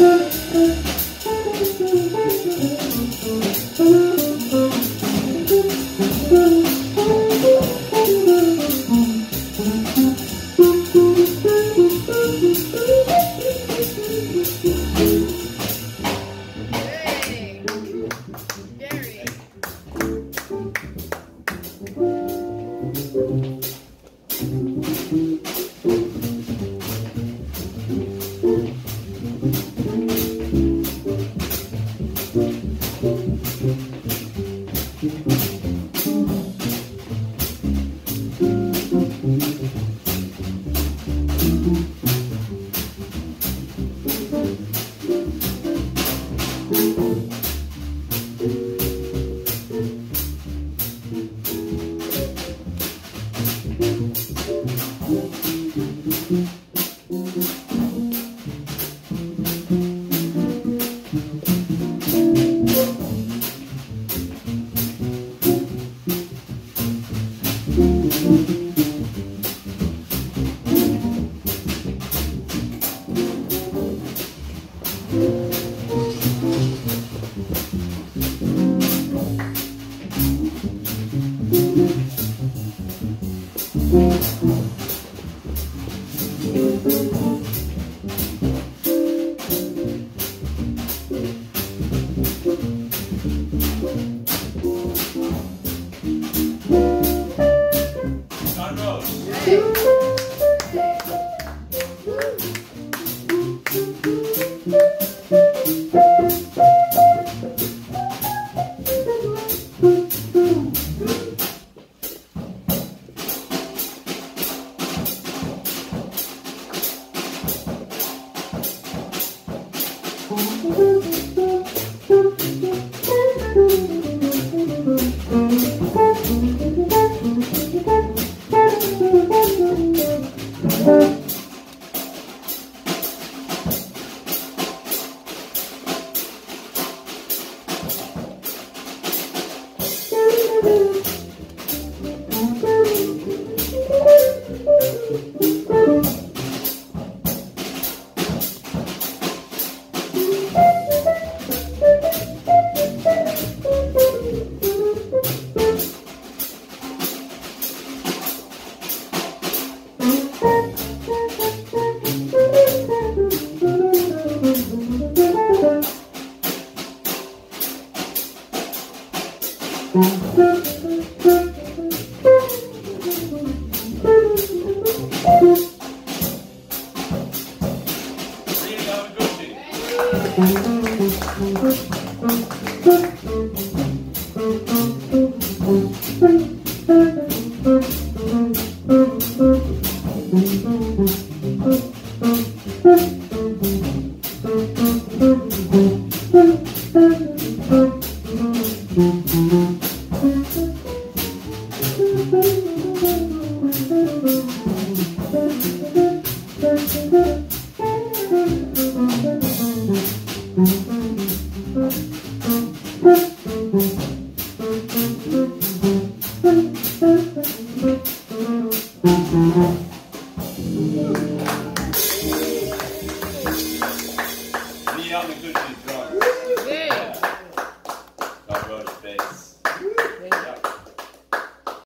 Hey, you. Lee Yamaguchi Música